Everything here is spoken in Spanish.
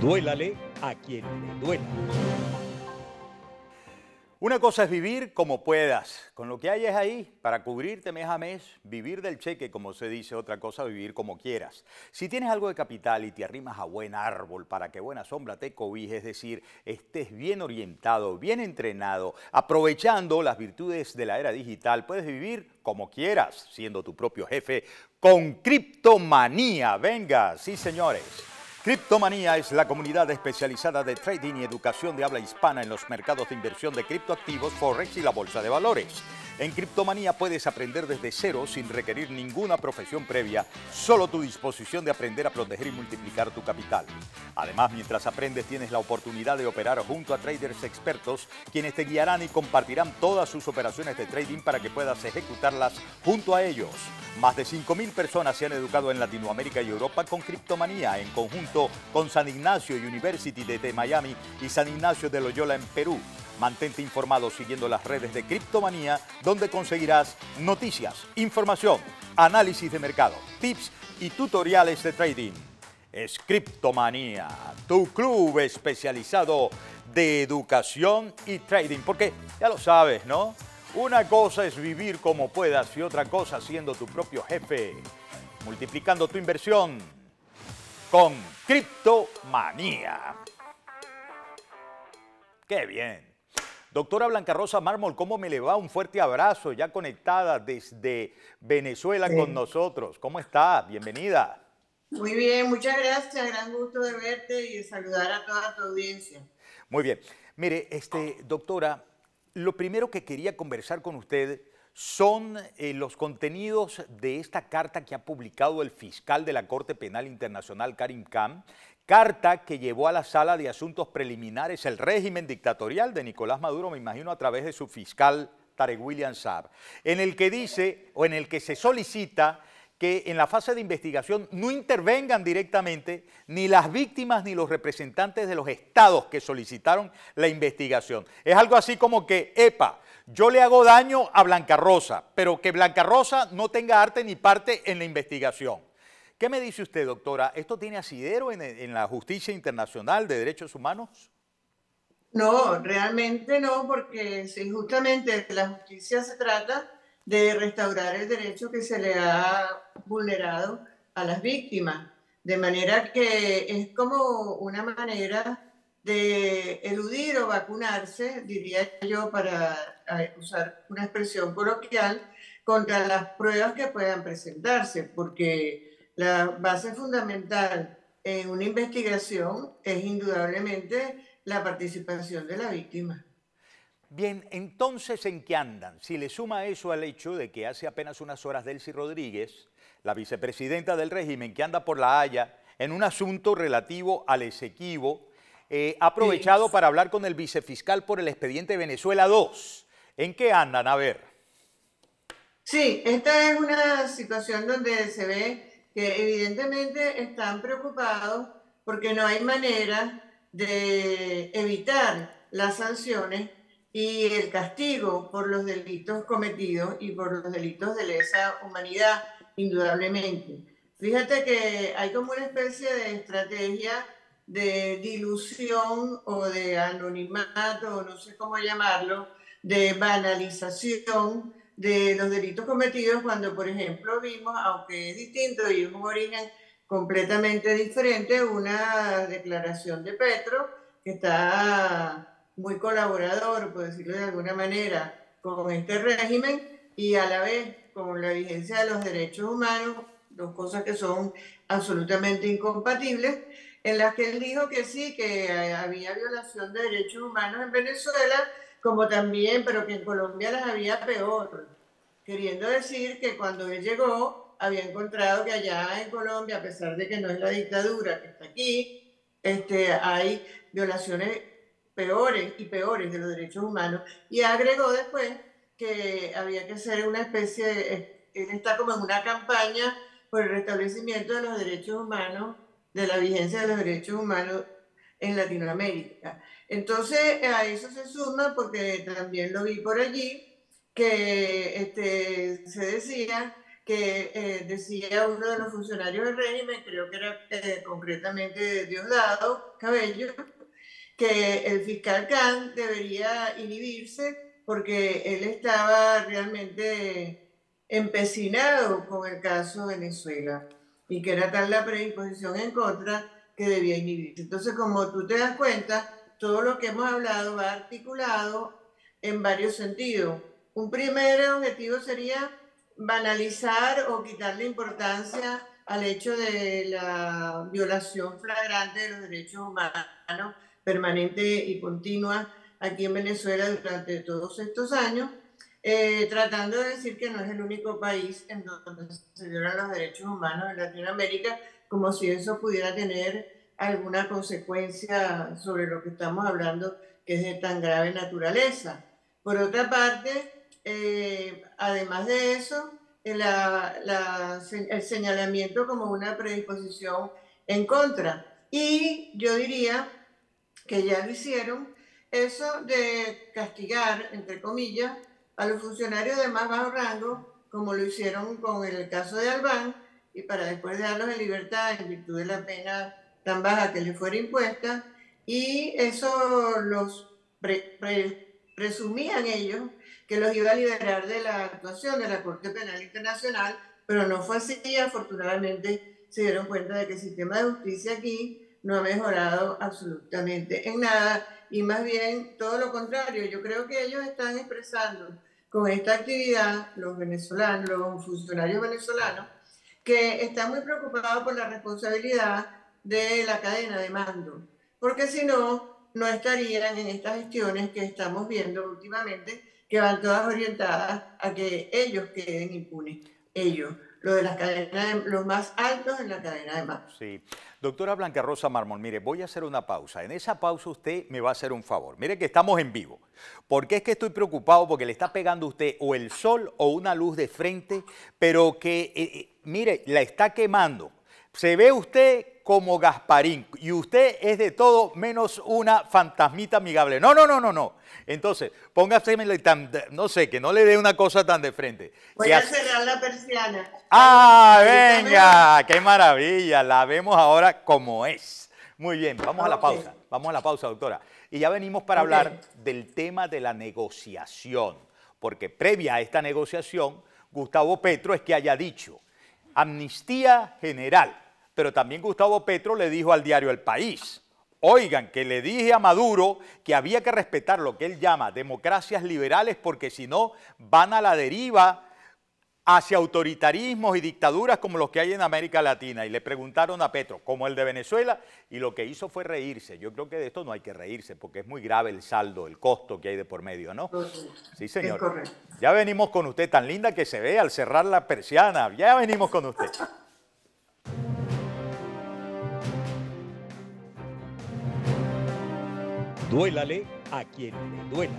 Duélale a quien le duela. Una cosa es vivir como puedas, con lo que hayas ahí para cubrirte mes a mes, vivir del cheque, como se dice, otra cosa vivir como quieras. Si tienes algo de capital y te arrimas a buen árbol para que buena sombra te cobije, es decir, estés bien orientado, bien entrenado, aprovechando las virtudes de la era digital, puedes vivir como quieras, siendo tu propio jefe, con criptomanía. Venga, sí señores. Criptomanía es la comunidad especializada de trading y educación de habla hispana en los mercados de inversión de criptoactivos, forex y la bolsa de valores. En Criptomanía puedes aprender desde cero sin requerir ninguna profesión previa, solo tu disposición de aprender a proteger y multiplicar tu capital. Además, mientras aprendes tienes la oportunidad de operar junto a traders expertos, quienes te guiarán y compartirán todas sus operaciones de trading para que puedas ejecutarlas junto a ellos. Más de 5.000 personas se han educado en Latinoamérica y Europa con Criptomanía, en conjunto con San Ignacio University de Miami y San Ignacio de Loyola en Perú. Mantente informado siguiendo las redes de Criptomanía, donde conseguirás noticias, información, análisis de mercado, tips y tutoriales de trading. Es Criptomanía, tu club especializado de educación y trading, porque ya lo sabes, ¿no? Una cosa es vivir como puedas y otra cosa siendo tu propio jefe, multiplicando tu inversión con criptomanía. ¡Qué bien! Doctora Blanca Rosa Mármol, ¿cómo me le va? Un fuerte abrazo, ya conectada desde Venezuela con nosotros. ¿Cómo está? Bienvenida. Muy bien, muchas gracias. Gran gusto de verte y de saludar a toda tu audiencia. Muy bien. Mire, este, doctora, lo primero que quería conversar con usted son eh, los contenidos de esta carta que ha publicado el fiscal de la Corte Penal Internacional, Karim Khan, carta que llevó a la sala de asuntos preliminares el régimen dictatorial de Nicolás Maduro, me imagino a través de su fiscal Tarek William Saab, en el que dice o en el que se solicita que en la fase de investigación no intervengan directamente ni las víctimas ni los representantes de los estados que solicitaron la investigación. Es algo así como que, epa, yo le hago daño a Blanca Rosa, pero que Blanca Rosa no tenga arte ni parte en la investigación. ¿Qué me dice usted, doctora? ¿Esto tiene asidero en, en la justicia internacional de derechos humanos? No, realmente no, porque si justamente la justicia se trata de restaurar el derecho que se le ha vulnerado a las víctimas. De manera que es como una manera de eludir o vacunarse, diría yo, para usar una expresión coloquial, contra las pruebas que puedan presentarse, porque la base fundamental en una investigación es indudablemente la participación de la víctima. Bien, entonces, ¿en qué andan? Si le suma eso al hecho de que hace apenas unas horas Delcy Rodríguez, la vicepresidenta del régimen que anda por la Haya, en un asunto relativo al Esequibo, eh, ha aprovechado para hablar con el vicefiscal por el expediente Venezuela 2. ¿En qué andan? A ver. Sí, esta es una situación donde se ve que evidentemente están preocupados porque no hay manera de evitar las sanciones y el castigo por los delitos cometidos y por los delitos de lesa humanidad, indudablemente. Fíjate que hay como una especie de estrategia de dilución o de anonimato, no sé cómo llamarlo, de banalización de los delitos cometidos cuando, por ejemplo, vimos, aunque es distinto y es un origen completamente diferente, una declaración de Petro que está muy colaborador, por decirlo de alguna manera, con este régimen y a la vez con la vigencia de los derechos humanos, dos cosas que son absolutamente incompatibles, en las que él dijo que sí, que había violación de derechos humanos en Venezuela, como también, pero que en Colombia las había peor, queriendo decir que cuando él llegó había encontrado que allá en Colombia, a pesar de que no es la dictadura que está aquí, este, hay violaciones peores y peores de los derechos humanos. Y agregó después que había que hacer una especie, de, él está como en una campaña por el restablecimiento de los derechos humanos, de la vigencia de los derechos humanos en Latinoamérica. Entonces, a eso se suma, porque también lo vi por allí, que este, se decía que eh, decía uno de los funcionarios del régimen, creo que era eh, concretamente Diosdado Cabello, que el fiscal Khan debería inhibirse porque él estaba realmente empecinado con el caso Venezuela y que era tal la predisposición en contra que debía inhibirse. Entonces, como tú te das cuenta, todo lo que hemos hablado va articulado en varios sentidos. Un primer objetivo sería banalizar o quitarle importancia al hecho de la violación flagrante de los derechos humanos permanente y continua aquí en Venezuela durante todos estos años, eh, tratando de decir que no es el único país en donde se violan los derechos humanos en Latinoamérica, como si eso pudiera tener alguna consecuencia sobre lo que estamos hablando, que es de tan grave naturaleza. Por otra parte, eh, además de eso, el señalamiento como una predisposición en contra. Y yo diría que ya lo hicieron, eso de castigar, entre comillas, a los funcionarios de más bajo rango, como lo hicieron con el caso de Albán, y para después dejarlos en libertad en virtud de la pena tan baja que les fuera impuesta, y eso los presumían ellos que los iba a liberar de la actuación de la Corte Penal Internacional, pero no fue así. Afortunadamente se dieron cuenta de que el sistema de justicia aquí no ha mejorado absolutamente en nada y más bien todo lo contrario. Yo creo que ellos están expresando con esta actividad, los venezolanos, los funcionarios venezolanos, que están muy preocupados por la responsabilidad de la cadena de mando, porque si no, no estarían en estas gestiones que estamos viendo últimamente que van todas orientadas a que ellos queden impunes, ellos, lo de las cadenas, los más altos en la cadena de más. Sí. Doctora Blanca Rosa Mármol, mire, voy a hacer una pausa. En esa pausa usted me va a hacer un favor. Mire que estamos en vivo. ¿Por qué es que estoy preocupado? Porque le está pegando usted o el sol o una luz de frente, pero que, eh, eh, mire, la está quemando. Se ve usted como Gasparín y usted es de todo menos una fantasmita amigable. No, no, no, no, no. Entonces, póngase, tan, no sé, que no le dé una cosa tan de frente. Voy a cerrar la persiana. ¡Ah, venga! ¡Qué maravilla! La vemos ahora como es. Muy bien, vamos a la pausa. Vamos a la pausa, doctora. Y ya venimos para hablar del tema de la negociación, porque previa a esta negociación, Gustavo Petro es que haya dicho amnistía general. Pero también Gustavo Petro le dijo al diario El País, oigan, que le dije a Maduro que había que respetar lo que él llama democracias liberales porque si no van a la deriva hacia autoritarismos y dictaduras como los que hay en América Latina. Y le preguntaron a Petro, como el de Venezuela, y lo que hizo fue reírse. Yo creo que de esto no hay que reírse, porque es muy grave el saldo, el costo que hay de por medio, ¿no? Sí, señor. Ya venimos con usted, tan linda que se ve al cerrar la persiana. Ya venimos con usted. Duélale a quien le duela.